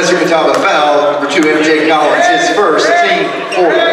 Professor Catawba foul, number two, MJ Collins, his first team fourth.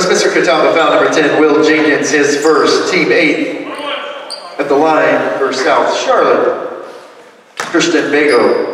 Westminster Catawba foul number 10, Will Jenkins, his first, team eighth at the line for South Charlotte. Christian Bago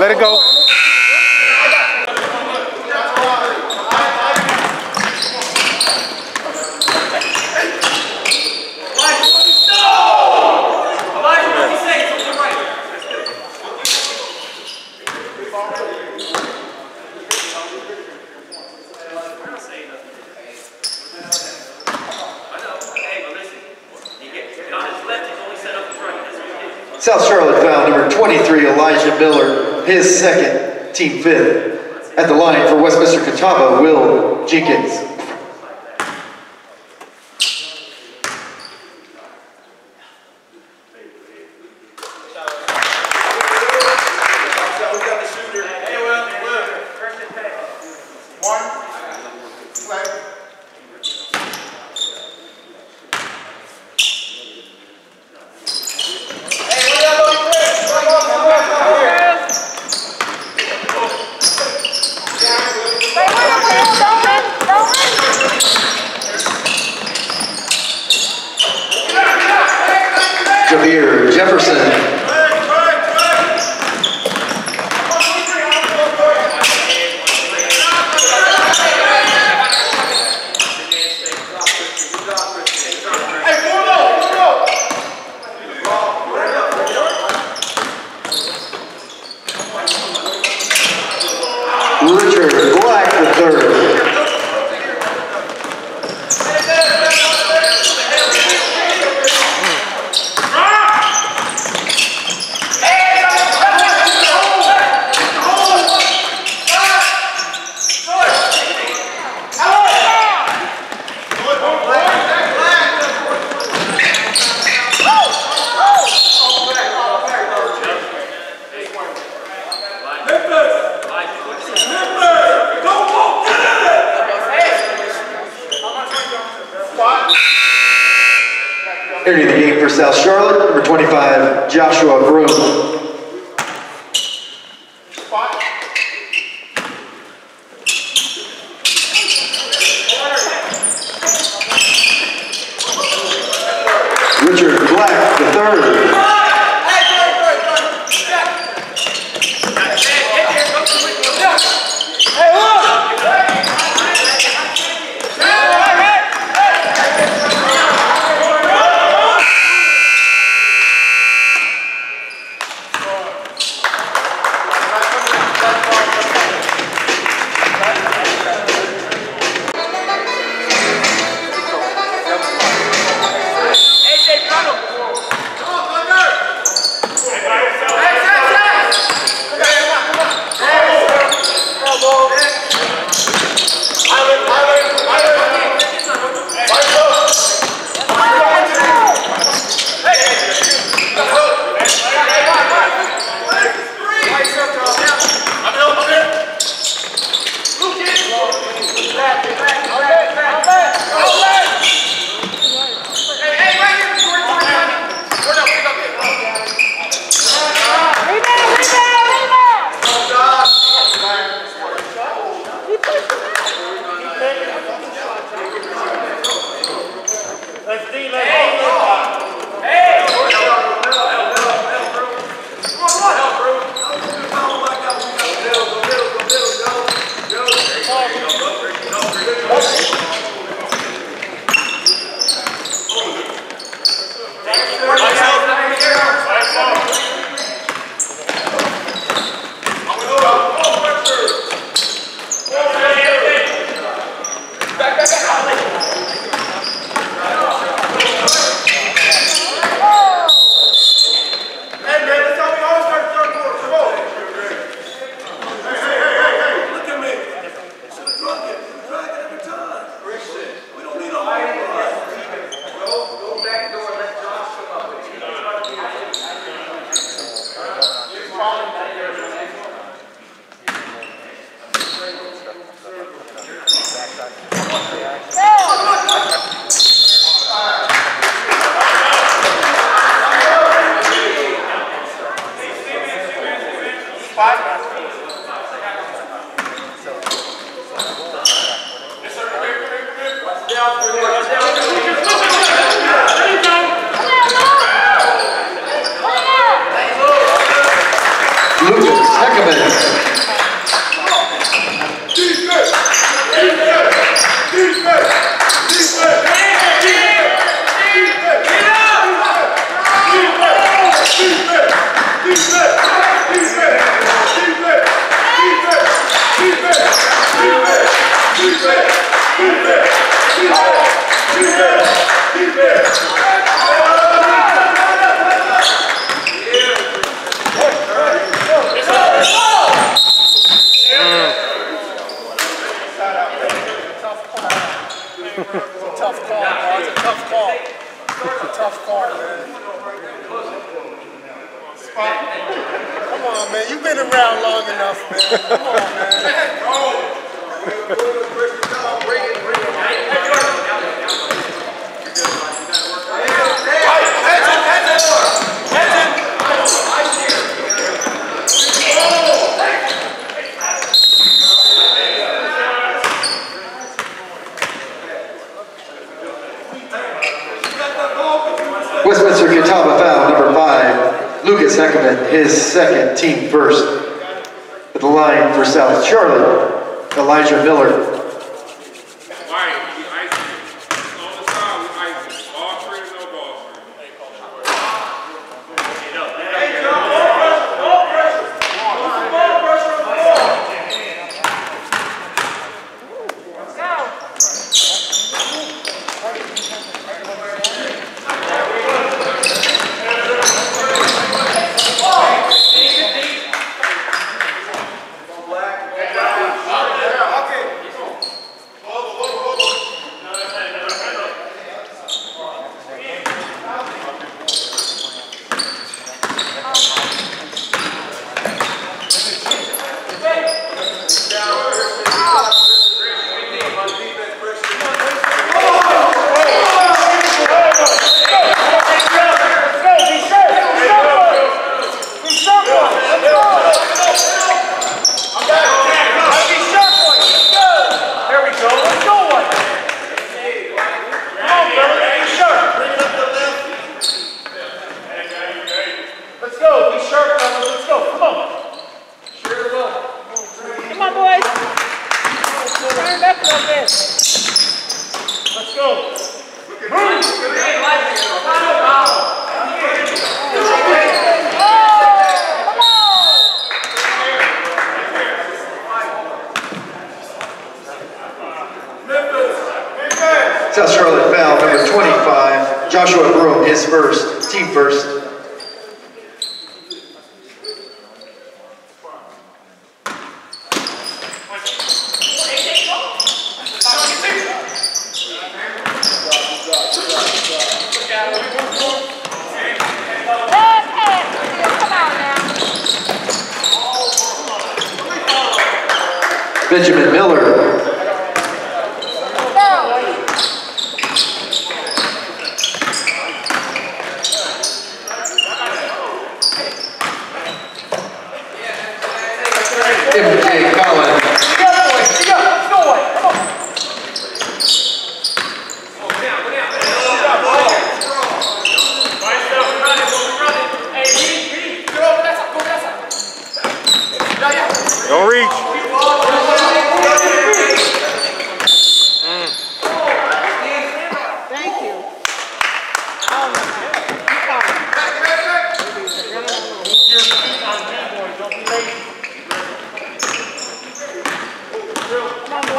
Let it go. team fifth. At the line for Westminster Catawba, Will Jenkins.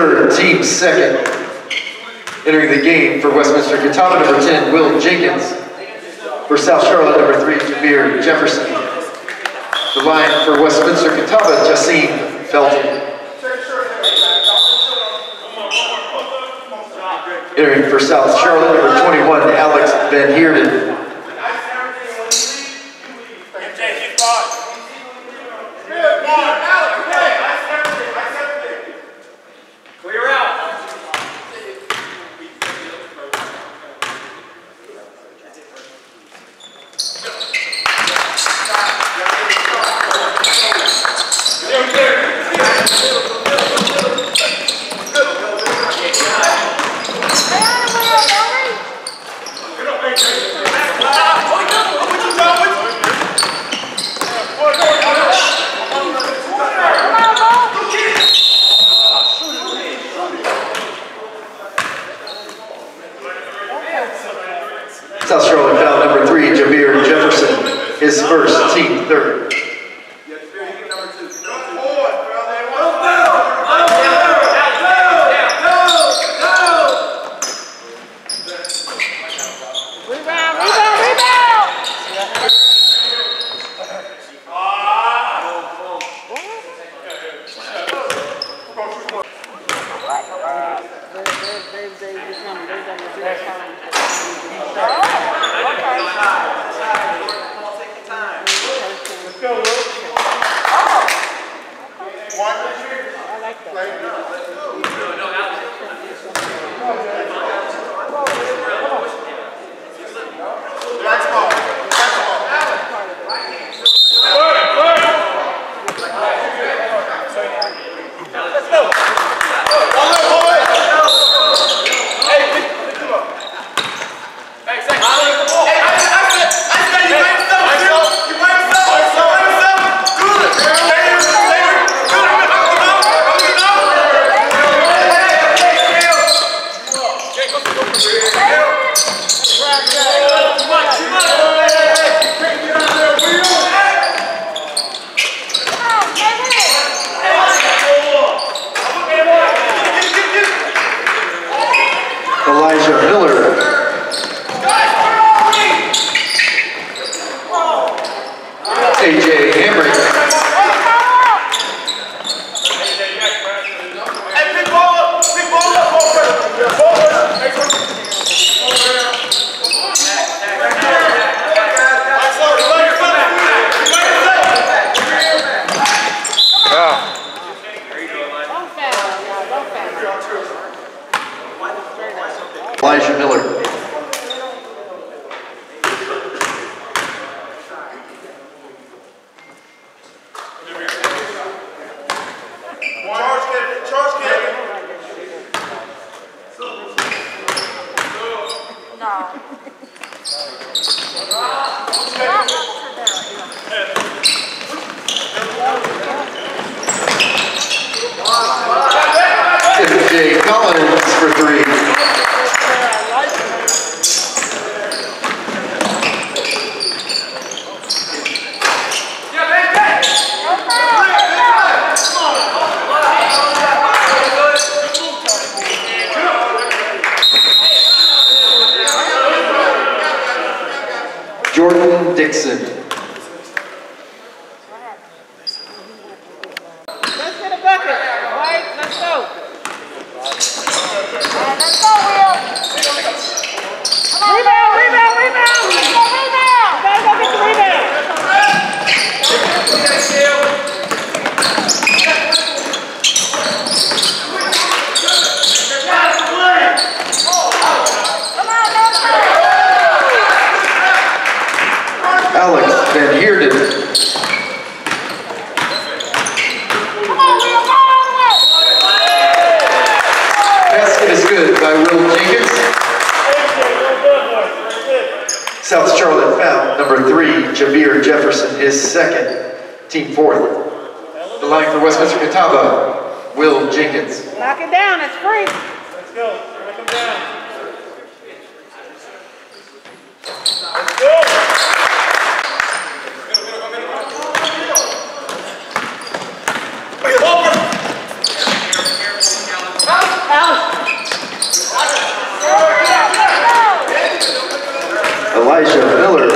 third, team second. Entering the game for Westminster Catawba, number 10, Will Jenkins. For South Charlotte, number 3, Jameer Jefferson. The line for Westminster Catawba, Jacine Felton. Entering for South Charlotte, number 21, Alex Van Heerden. Elijah Miller.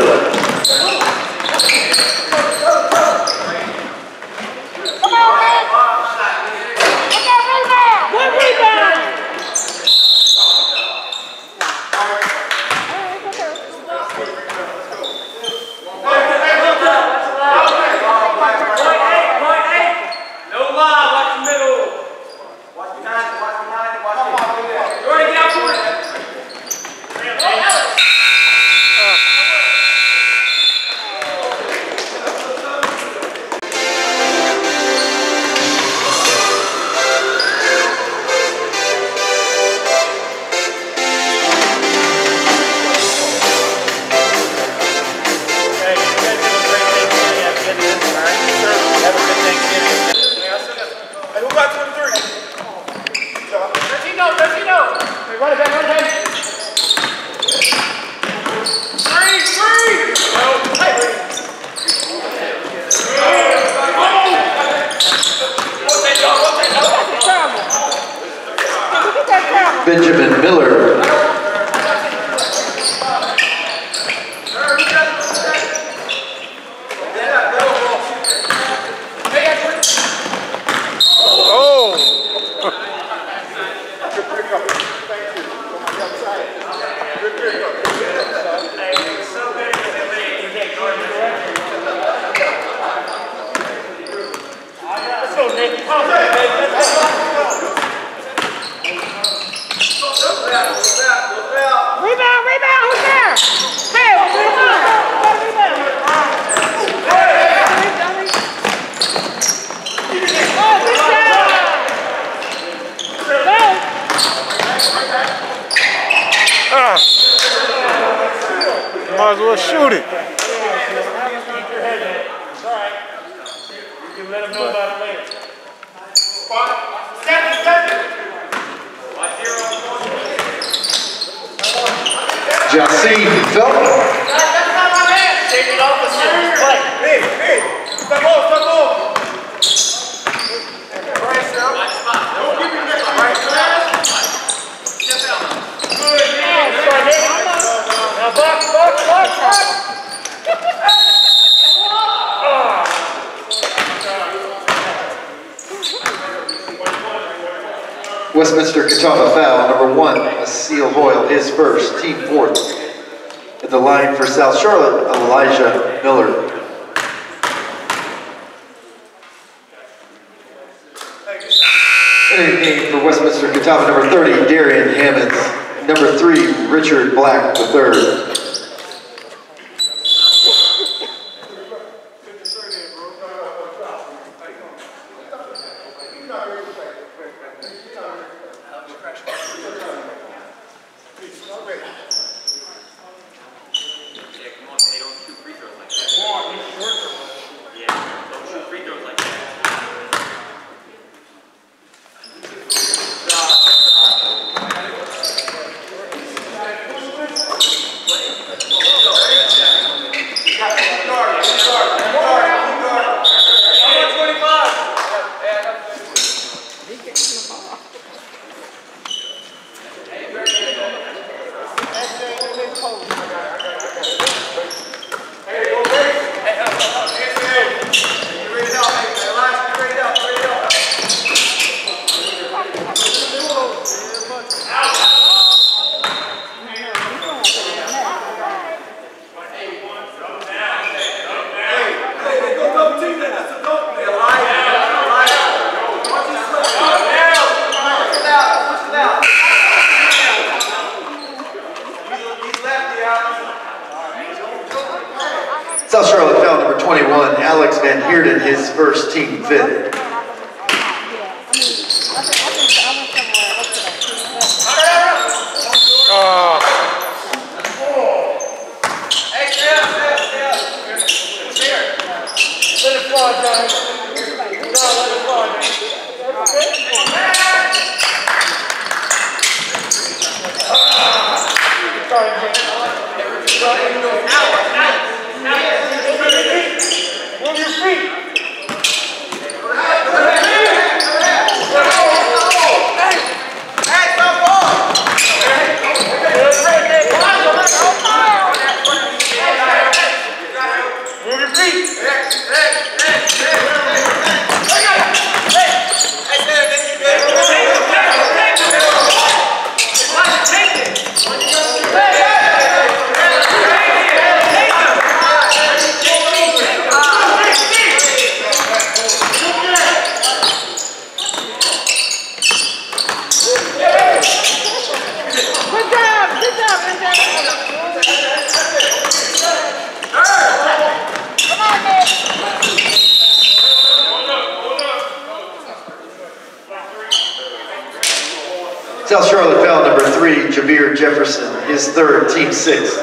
Jameer Jefferson his third, team sixth.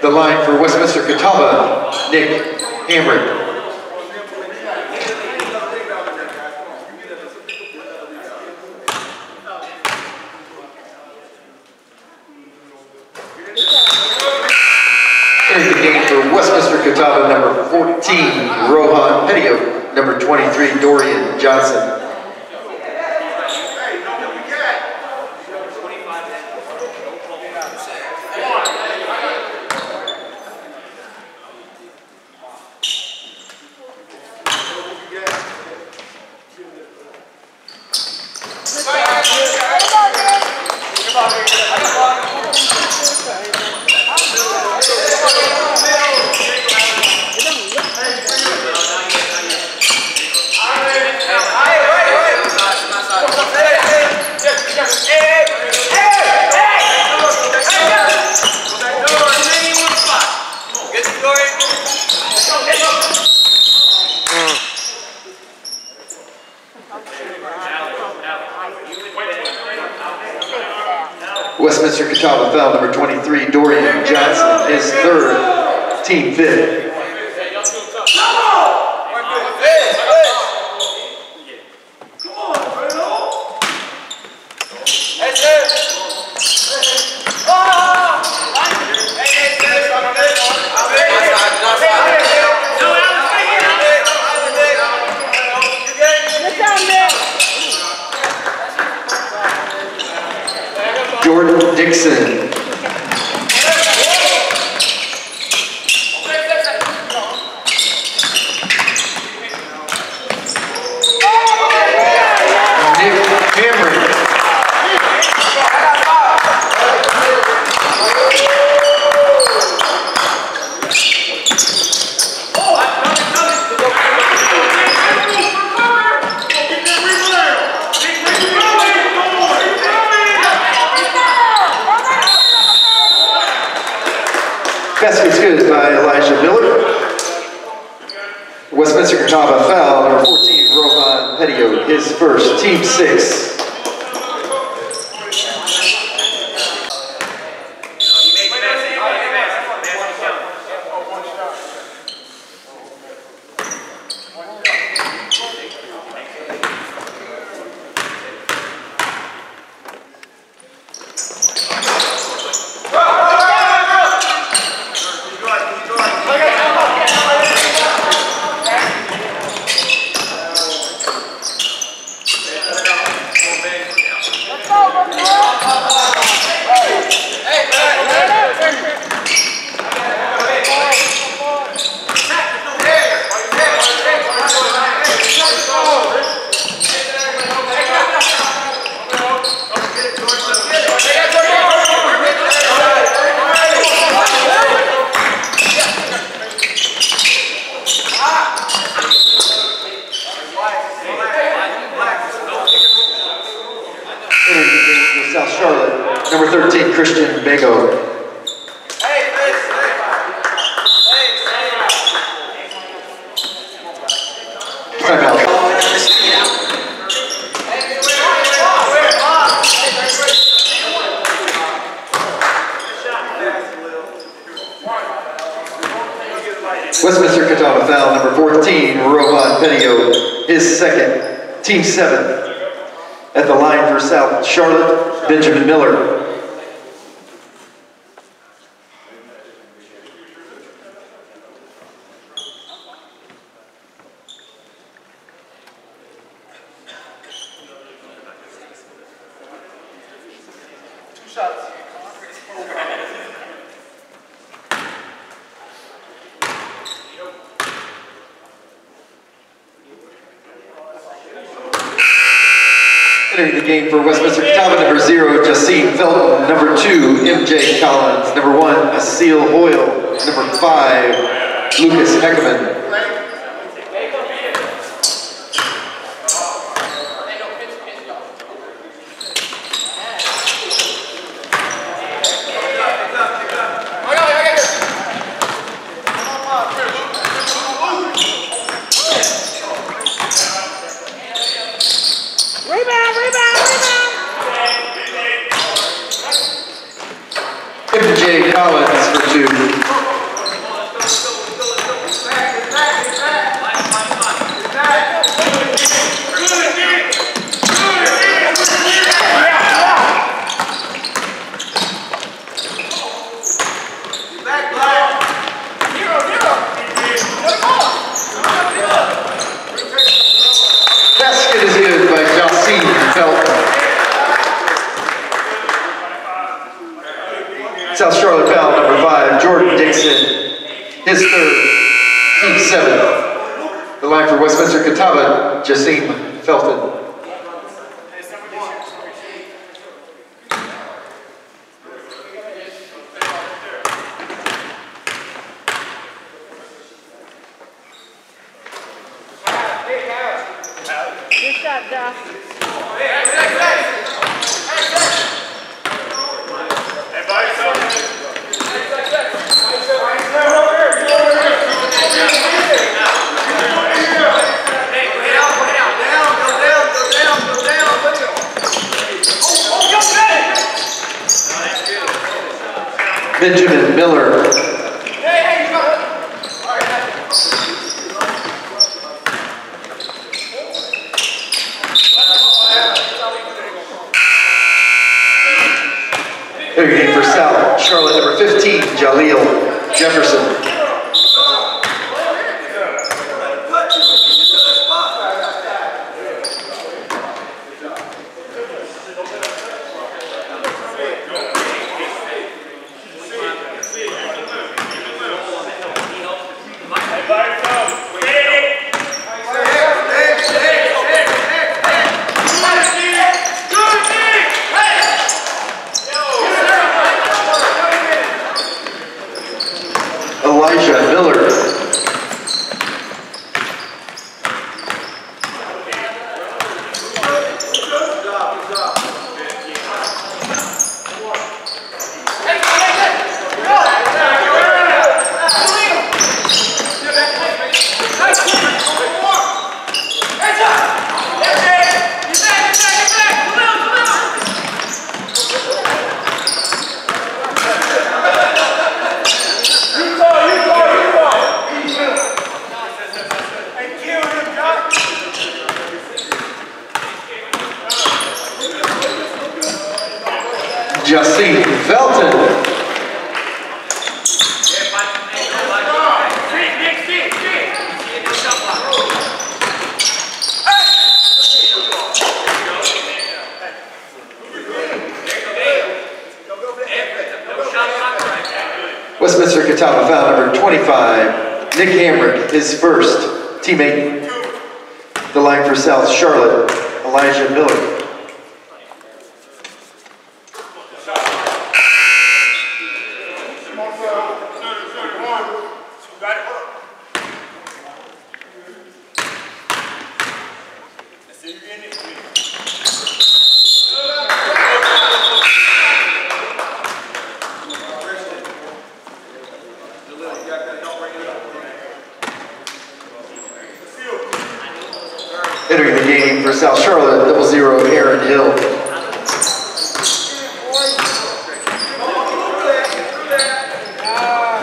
The line for Westminster Catawba, Nick Hamrick. Jordan Dixon. Venga, Entering the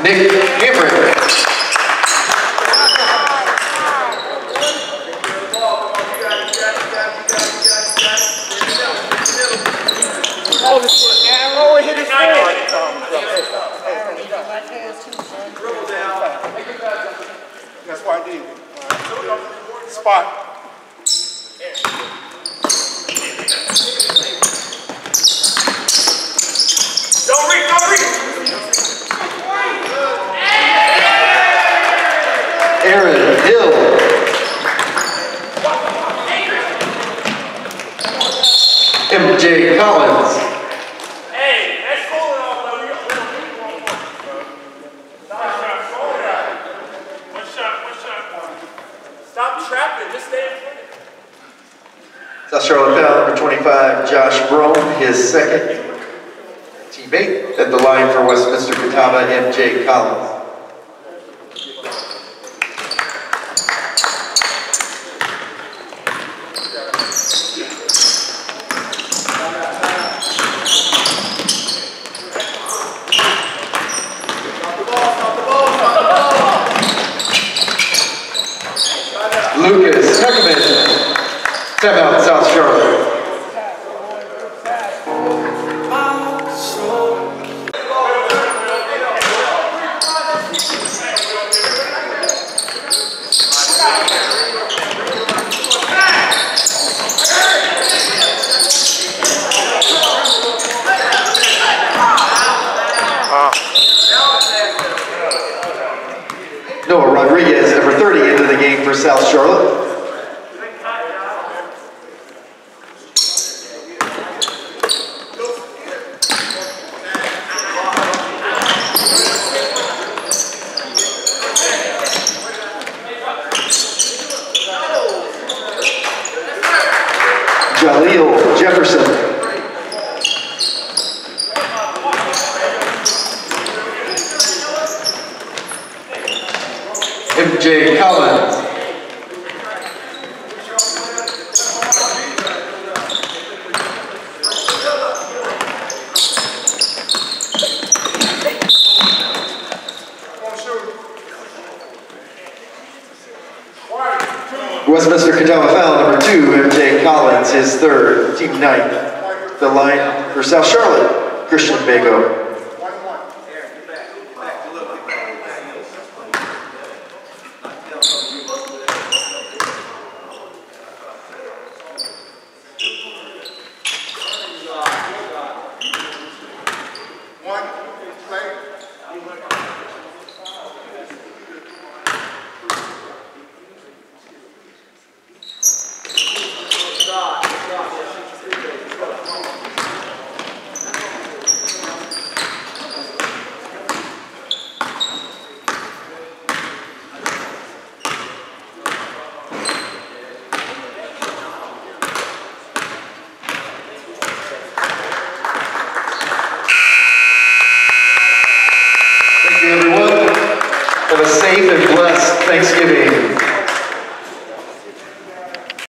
Nick Gifford. is, number 30, into the game for South Charlotte.